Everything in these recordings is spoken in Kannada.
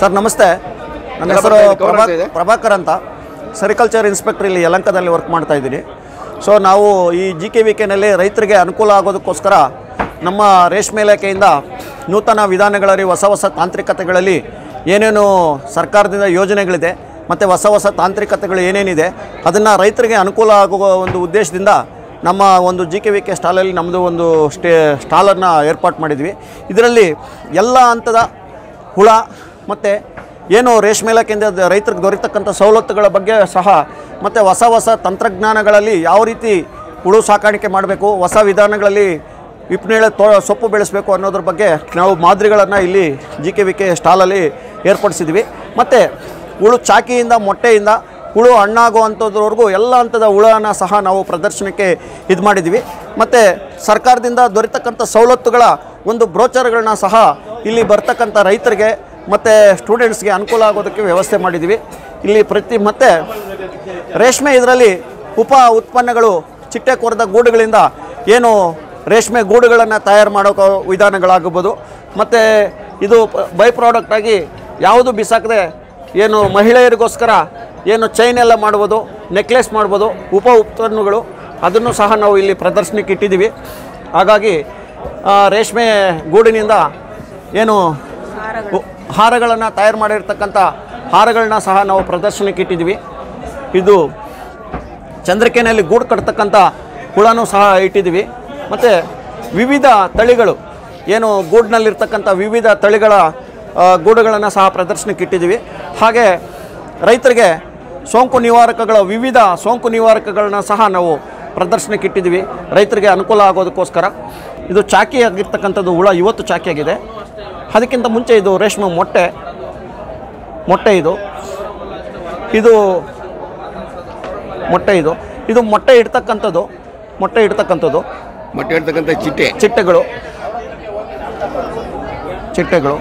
ಸರ್ ನಮಸ್ತೆ. ನನ್ನ ಹೆಸರು ಪ್ರಭಾ ಪ್ರಭಾಕರ್ ಅಂತ. ಸೆರಿಕಲ್ಚರ್ ಇನ್ಸ್ಪೆಕ್ಟರ್ ಇಲ್ಲಿ ಯಲಂಕದಲ್ಲಿ ವರ್ಕ್ ಮಾಡ್ತಾ ಇದ್ದೀನಿ. ಸೊ ನಾವು ಈ ಜಿ ಕೆ ವಿ ಕೆನಲ್ಲಿ ರೈತರಿಗೆ ಅನುಕೂಲ ಆಗೋದಕ್ಕೋಸ್ಕರ ನಮ್ಮ ರೇಷ್ಮೆ ಇಲಾಖೆಯಿಂದ ನೂತನ ವಿಧಾನಗಳಲ್ಲಿ ಹೊಸ ಹೊಸ ತಾಂತ್ರಿಕತೆಗಳಲ್ಲಿ ಏನೇನು ಸರ್ಕಾರದಿಂದ ಯೋಜನೆಗಳಿದೆ ಮತ್ತು ಹೊಸ ಹೊಸ ತಾಂತ್ರಿಕತೆಗಳು ಏನೇನಿದೆ ಅದನ್ನು ರೈತರಿಗೆ ಅನುಕೂಲ ಆಗುವ ಒಂದು ಉದ್ದೇಶದಿಂದ ನಮ್ಮ ಒಂದು ಜಿ ಕೆ ವಿ ಕೆ ಸ್ಟಾಲಲ್ಲಿ ನಮ್ಮದು ಒಂದು ಸ್ಟೇ ಸ್ಟಾಲನ್ನು ಏರ್ಪಾಟ್ ಮಾಡಿದ್ವಿ. ಇದರಲ್ಲಿ ಎಲ್ಲ ಹಂತದ ಹುಳ ಮತ್ತು ಏನು ರೇಷ್ಮೆ ಇಲಾಖೆಯಿಂದ ರೈತರಿಗೆ ದೊರೆತಕ್ಕಂಥ ಸವಲತ್ತುಗಳ ಬಗ್ಗೆ ಸಹ ಮತ್ತು ಹೊಸ ಹೊಸ ತಂತ್ರಜ್ಞಾನಗಳಲ್ಲಿ ಯಾವ ರೀತಿ ಹುಳು ಸಾಕಾಣಿಕೆ ಮಾಡಬೇಕು, ಹೊಸ ವಿಧಾನಗಳಲ್ಲಿ ವಿಪ್ನೇಳೆ ತೋ, ಸೊಪ್ಪು ಬೆಳೆಸಬೇಕು ಅನ್ನೋದ್ರ ಬಗ್ಗೆ ನಾವು ಮಾದರಿಗಳನ್ನು ಇಲ್ಲಿ ಜಿ ಕೆ ವಿ ಕೆ ಸ್ಟಾಲಲ್ಲಿ ಏರ್ಪಡಿಸಿದ್ವಿ. ಮತ್ತು ಹುಳು ಚಾಕಿಯಿಂದ, ಮೊಟ್ಟೆಯಿಂದ, ಹುಳು ಹಣ್ಣಾಗುವಂಥದ್ರವರೆಗೂ ಎಲ್ಲ ಹಂತದ ಹುಳನ ಸಹ ನಾವು ಪ್ರದರ್ಶನಕ್ಕೆ ಇದು ಮಾಡಿದ್ವಿ. ಮತ್ತು ಸರ್ಕಾರದಿಂದ ದೊರೆತಕ್ಕಂಥ ಸವಲತ್ತುಗಳ ಒಂದು ಬ್ರೋಚರ್ಗಳನ್ನ ಸಹ ಇಲ್ಲಿ ಬರ್ತಕ್ಕಂಥ ರೈತರಿಗೆ ಮತ್ತು ಸ್ಟೂಡೆಂಟ್ಸ್ಗೆ ಅನುಕೂಲ ಆಗೋದಕ್ಕೆ ವ್ಯವಸ್ಥೆ ಮಾಡಿದ್ದೀವಿ. ಇಲ್ಲಿ ಪ್ರತಿ ಮತ್ತು ರೇಷ್ಮೆ ಇದರಲ್ಲಿ ಉಪ ಉತ್ಪನ್ನಗಳು ಚಿಟ್ಟೆ ಕೊರೆದ ಗೂಡುಗಳಿಂದ ಏನು ರೇಷ್ಮೆ ಗೂಡುಗಳನ್ನು ತಯಾರು ಮಾಡೋ ವಿಧಾನಗಳಾಗಬಹುದು. ಮತ್ತು ಇದು ಬೈ ಪ್ರಾಡಕ್ಟಾಗಿ ಯಾವುದು ಬಿಸಾಕದೆ ಏನು ಮಹಿಳೆಯರಿಗೋಸ್ಕರ ಏನು ಚೈನ್ ಎಲ್ಲ ಮಾಡ್ಬೋದು, ನೆಕ್ಲೆಸ್ ಮಾಡ್ಬೋದು, ಉಪ ಉತ್ಪನ್ನಗಳು. ಅದನ್ನು ಸಹ ನಾವು ಇಲ್ಲಿ ಪ್ರದರ್ಶನಕ್ಕೆ ಇಟ್ಟಿದ್ದೀವಿ. ಹಾಗಾಗಿ ರೇಷ್ಮೆ ಗೂಡಿನಿಂದ ಏನು ಹಾರಗಳನ್ನು ತಯಾರು ಮಾಡಿರ್ತಕ್ಕಂಥ ಹಾರಗಳನ್ನ ಸಹ ನಾವು ಪ್ರದರ್ಶನಕ್ಕೆ ಇಟ್ಟಿದ್ದೀವಿ. ಇದು ಚಂದ್ರಿಕೆಯಲ್ಲಿ ಗೂಡು ಕಟ್ತಕ್ಕಂಥ ಹುಳನೂ ಸಹ ಇಟ್ಟಿದ್ದೀವಿ. ಮತ್ತು ವಿವಿಧ ತಳಿಗಳು, ಏನು ಗೂಡಿನಲ್ಲಿರ್ತಕ್ಕಂಥ ವಿವಿಧ ತಳಿಗಳ ಗೂಡುಗಳನ್ನು ಸಹ ಪ್ರದರ್ಶನಕ್ಕೆ ಇಟ್ಟಿದ್ದೀವಿ. ಹಾಗೆ ರೈತರಿಗೆ ಸೋಂಕು ನಿವಾರಕಗಳ ವಿವಿಧ ಸೋಂಕು ನಿವಾರಕಗಳನ್ನ ಸಹ ನಾವು ಪ್ರದರ್ಶನಕ್ಕೆ ಇಟ್ಟಿದ್ದೀವಿ. ರೈತರಿಗೆ ಅನುಕೂಲ ಆಗೋದಕ್ಕೋಸ್ಕರ. ಇದು ಚಾಕಿಯಾಗಿರ್ತಕ್ಕಂಥದ್ದು ಹುಳ, ಇವತ್ತು ಚಾಕಿ ಆಗಿದೆ ಅದಕ್ಕಿಂತ ಮುಂಚೆ ಇದು ರೇಷ್ಮೆ ಮೊಟ್ಟೆ ಮೊಟ್ಟೆ ಇದು. ಇದು ಮೊಟ್ಟೆ ಇದು. ಇದು ಮೊಟ್ಟೆ ಇಡ್ತಕ್ಕಂಥದ್ದು ಮೊಟ್ಟೆ ಇಡ್ತಕ್ಕಂಥದ್ದು. ಮೊಟ್ಟೆ ಇಡ್ತಕ್ಕಂಥ ಚಿಟ್ಟೆ. ಚಿಟ್ಟೆಗಳು. ಚಿಟ್ಟೆಗಳು.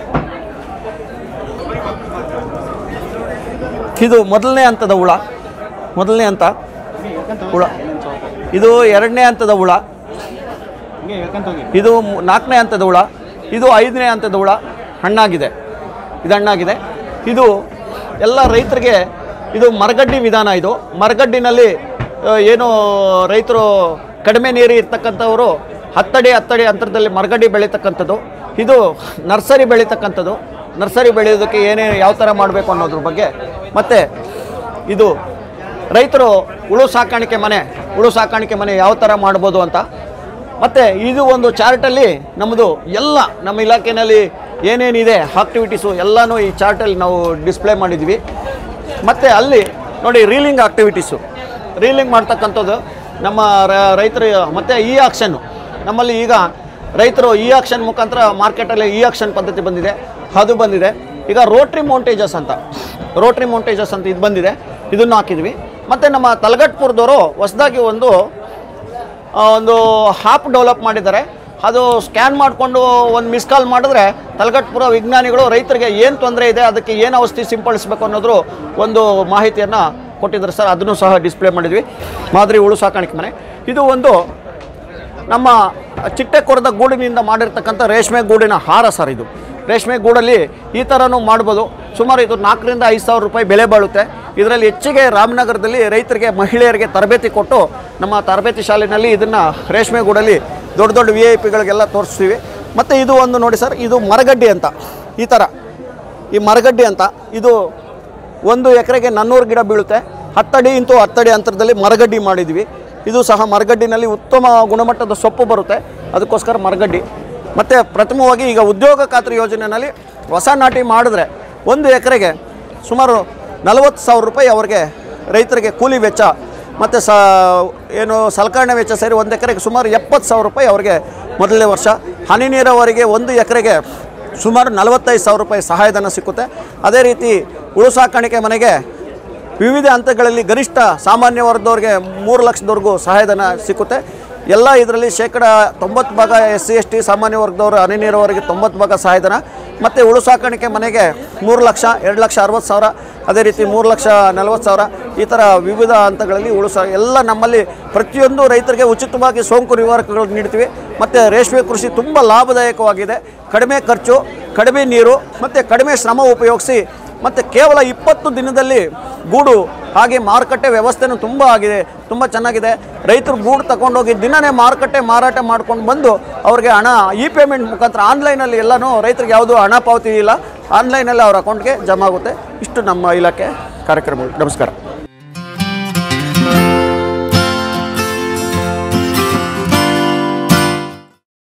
ಇದು ಮೊದಲನೇ ಹಂತದ ಹುಳ. ಮೊದಲನೇ ಹಂತ ಹುಳ. ಇದು ಎರಡನೇ ಹಂತದ ಹುಳ. ಇದು ನಾಲ್ಕನೇ ಹಂತದ ಹುಳ. ಇದು ಐದನೇ ಹಂತದ ಹುಳ. ಹಣ್ಣಾಗಿದೆ. ಇದು ಹಣ್ಣಾಗಿದೆ. ಇದು ಎಲ್ಲ ರೈತರಿಗೆ ಇದು ಮರಗಡ್ಡಿ ವಿಧಾನ ಇದು. ಮರಗಡ್ಡಿನಲ್ಲಿ ಏನು ರೈತರು ಕಡಿಮೆ ನೀರು ಇರ್ತಕ್ಕಂಥವರು ಹತ್ತಡಿ ಹತ್ತಡಿ ಅಂತರದಲ್ಲಿ ಮರಗಡ್ಡಿ ಬೆಳೀತಕ್ಕಂಥದ್ದು. ಇದು ನರ್ಸರಿ ಬೆಳೀತಕ್ಕಂಥದ್ದು. ನರ್ಸರಿ ಬೆಳೆಯೋದಕ್ಕೆ ಏನೇನು ಯಾವ ಥರ ಮಾಡಬೇಕು ಅನ್ನೋದ್ರ ಬಗ್ಗೆ. ಮತ್ತು ಇದು ರೈತರು ಹುಳು ಸಾಕಾಣಿಕೆ ಮನೆ, ಹುಳು ಸಾಕಾಣಿಕೆ ಮನೆ ಯಾವ ಥರ ಮಾಡ್ಬೋದು ಅಂತ ಮತ್ತು ಇದು ಒಂದು ಚಾರ್ಟಲ್ಲಿ ನಮ್ಮದು ಎಲ್ಲ ನಮ್ಮ ಇಲಾಖೆಯಲ್ಲಿ ಏನೇನಿದೆ ಆಕ್ಟಿವಿಟೀಸು ಎಲ್ಲನೂ ಈ ಚಾರ್ಟಲ್ಲಿ ನಾವು ಡಿಸ್ಪ್ಲೇ ಮಾಡಿದ್ವಿ. ಮತ್ತು ಅಲ್ಲಿ ನೋಡಿ ರೀಲಿಂಗ್ ಆಕ್ಟಿವಿಟೀಸು ರೀಲಿಂಗ್ ಮಾಡ್ತಕ್ಕಂಥದ್ದು ನಮ್ಮ ರೈತರು, ಮತ್ತು ಇ ಆಕ್ಷನ್ನು ನಮ್ಮಲ್ಲಿ ಈಗ ರೈತರು ಇ ಆಕ್ಷನ್ ಮುಖಾಂತರ ಮಾರ್ಕೆಟಲ್ಲಿ ಇ ಆಕ್ಷನ್ ಪದ್ಧತಿ ಬಂದಿದೆ, ಅದು ಬಂದಿದೆ. ಈಗ ರೋಟ್ರಿ ಮೌಂಟೇಜಸ್ ಅಂತ. ರೋಟ್ರಿ ಮೌಂಟೇಜಸ್ ಅಂತ ಇದು ಬಂದಿದೆ, ಇದನ್ನು ಹಾಕಿದ್ವಿ. ಮತ್ತು ನಮ್ಮ ತಲಗಟ್ಪುರದವರು ಹೊಸದಾಗಿ ಒಂದು ಒಂದು ಆ್ಯಪ್ ಡೆವಲಪ್ ಮಾಡಿದ್ದಾರೆ. ಅದು ಸ್ಕ್ಯಾನ್ ಮಾಡಿಕೊಂಡು ಒಂದು ಮಿಸ್ ಕಾಲ್ ಮಾಡಿದ್ರೆ ತಲಗಟ್ಪುರ ವಿಜ್ಞಾನಿಗಳು ರೈತರಿಗೆ ಏನು ತೊಂದರೆ ಇದೆ, ಅದಕ್ಕೆ ಏನು ಔಷಧಿ ಸಿಂಪಡಿಸ್ಬೇಕು ಅನ್ನೋದ್ರು ಒಂದು ಮಾಹಿತಿಯನ್ನು ಕೊಟ್ಟಿದ್ದಾರೆ ಸರ್. ಅದನ್ನು ಸಹ ಡಿಸ್ಪ್ಲೇ ಮಾಡಿದ್ವಿ. ಮಾದರಿ ಹುಳು ಸಾಕಾಣಿಕೆ ಮನೆ. ಇದು ಒಂದು ನಮ್ಮ ಚಿಟ್ಟೆ ಕೊರದ ಗೂಡಿನಿಂದ ಮಾಡಿರ್ತಕ್ಕಂಥ ರೇಷ್ಮೆ ಗೂಡಿನ ಹಾರ ಸರ್ ಇದು. ರೇಷ್ಮೆ ಗೂಡಲ್ಲಿ ಈ ಥರನೂ ಮಾಡ್ಬೋದು. ಸುಮಾರು ಇದು ನಾಲ್ಕರಿಂದ ಐದು ಸಾವಿರ ರೂಪಾಯಿ ಬೆಲೆ ಬಾಳುತ್ತೆ. ಇದರಲ್ಲಿ ಹೆಚ್ಚಿಗೆ ರಾಮನಗರದಲ್ಲಿ ರೈತರಿಗೆ, ಮಹಿಳೆಯರಿಗೆ ತರಬೇತಿ ಕೊಟ್ಟು ನಮ್ಮ ತರಬೇತಿ ಶಾಲೆಯಲ್ಲಿ ಇದನ್ನು ರೇಷ್ಮೆ ಗೂಡಲ್ಲಿ ದೊಡ್ಡ ದೊಡ್ಡ ವಿ ಐ ಪಿಗಳಿಗೆಲ್ಲ ತೋರಿಸ್ತೀವಿ. ಮತ್ತು ಇದು ಒಂದು ನೋಡಿ ಸರ್, ಇದು ಮರಗಡ್ಡಿ ಅಂತ. ಈ ಥರ ಈ ಮರಗಡ್ಡಿ ಅಂತ. ಇದು ಒಂದು ಎಕರೆಗೆ ನನ್ನೂರು ಗಿಡ ಬೀಳುತ್ತೆ. ಹತ್ತಡಿ ಇಂಟು ಹತ್ತಡಿ ಅಂತರದಲ್ಲಿ ಮರಗಡ್ಡಿ ಮಾಡಿದ್ವಿ ಇದು ಸಹ ಮರಗಡ್ಡಿನಲ್ಲಿ ಉತ್ತಮ ಗುಣಮಟ್ಟದ ಸೊಪ್ಪು ಬರುತ್ತೆ. ಅದಕ್ಕೋಸ್ಕರ ಮರಗಡ್ಡಿ. ಮತ್ತು ಪ್ರಥಮವಾಗಿ ಈಗ ಉದ್ಯೋಗ ಖಾತ್ರಿ ಯೋಜನೆಯಲ್ಲಿ ಹೊಸ ನಾಟಿ ಮಾಡಿದ್ರೆ ಒಂದು ಎಕರೆಗೆ ಸುಮಾರು ನಲವತ್ತು ಸಾವಿರ ರೂಪಾಯಿ ಅವರಿಗೆ ರೈತರಿಗೆ ಕೂಲಿ ವೆಚ್ಚ, ಮತ್ತು ಸ, ಏನು ಸಲಕರಣೆ ವೆಚ್ಚ ಸೇರಿ ಒಂದು ಎಕರೆಗೆ ಸುಮಾರು ಎಪ್ಪತ್ತು ಸಾವಿರ ರೂಪಾಯಿ ಅವರಿಗೆ ಮೊದಲನೇ ವರ್ಷ. ಹನಿ ನೀರಾವರಿಗೆ ಒಂದು ಎಕರೆಗೆ ಸುಮಾರು ನಲವತ್ತೈದು ಸಾವಿರ ರೂಪಾಯಿ ಸಹಾಯಧನ ಸಿಕ್ಕುತ್ತೆ. ಅದೇ ರೀತಿ ಹುಳು ಸಾಕಾಣಿಕೆ ಮನೆಗೆ ವಿವಿಧ ಹಂತಗಳಲ್ಲಿ ಗರಿಷ್ಠ ಸಾಮಾನ್ಯ ವರ್ಗದವ್ರಿಗೆ ಮೂರು ಲಕ್ಷದವರೆಗೂ ಸಹಾಯಧನ ಸಿಕ್ಕುತ್ತೆ. ಎಲ್ಲ ಇದರಲ್ಲಿ ಶೇಕಡ ತೊಂಬತ್ತು ಭಾಗ ಎಸ್ ಸಿ, ಎಸ್ ಟಿ, ಸಾಮಾನ್ಯ ವರ್ಗದವರು ಹನಿ ನೀರಾವರಿಗೆ ತೊಂಬತ್ತು ಭಾಗ ಸಹಾಯಧನ. ಮತ್ತು ಹುಳು ಸಾಕಾಣಿಕೆ ಮನೆಗೆ ಮೂರು ಲಕ್ಷ, ಎರಡು ಲಕ್ಷ ಅರವತ್ತು ಸಾವಿರ, ಅದೇ ರೀತಿ ಮೂರು ಲಕ್ಷ ನಲವತ್ತು ಸಾವಿರ. ಈ ಥರ ವಿವಿಧ ಹಂತಗಳಲ್ಲಿ ಹುಳು ಸಾ, ಎಲ್ಲ ನಮ್ಮಲ್ಲಿ ಪ್ರತಿಯೊಂದು ರೈತರಿಗೆ ಉಚಿತವಾಗಿ ಸೋಂಕು ನಿವಾರಕಗಳನ್ನು ನೀಡ್ತೀವಿ. ಮತ್ತು ರೇಷ್ಮೆ ಕೃಷಿ ತುಂಬ ಲಾಭದಾಯಕವಾಗಿದೆ. ಕಡಿಮೆ ಖರ್ಚು, ಕಡಿಮೆ ನೀರು, ಮತ್ತು ಕಡಿಮೆ ಶ್ರಮ ಉಪಯೋಗಿಸಿ, ಮತ್ತು ಕೇವಲ ಇಪ್ಪತ್ತು ದಿನದಲ್ಲಿ ಗೂಡು ಹಾಗೆ ಮಾರುಕಟ್ಟೆ ವ್ಯವಸ್ಥೆನೂ ತುಂಬ ಆಗಿದೆ, ತುಂಬ ಚೆನ್ನಾಗಿದೆ. ರೈತರು ಗೂಡು ತಗೊಂಡೋಗಿ ದಿನನೇ ಮಾರುಕಟ್ಟೆ ಮಾರಾಟ ಮಾಡ್ಕೊಂಡು ಬಂದು ಅವ್ರಿಗೆ ಹಣ ಇ ಪೇಮೆಂಟ್ ಮುಖಾಂತರ ಆನ್ಲೈನಲ್ಲಿ ಎಲ್ಲನೂ ರೈತರಿಗೆ ಯಾವುದೂ ಹಣ ಪಾವತಿ ಇಲ್ಲ. ಆನ್ಲೈನಲ್ಲಿ ಅವ್ರ ಅಕೌಂಟ್ಗೆ ಜಮಾ ಆಗುತ್ತೆ. ಇಷ್ಟು ನಮ್ಮ ಇಲಾಖೆ ಕಾರ್ಯಕ್ರಮಗಳು. ನಮಸ್ಕಾರ.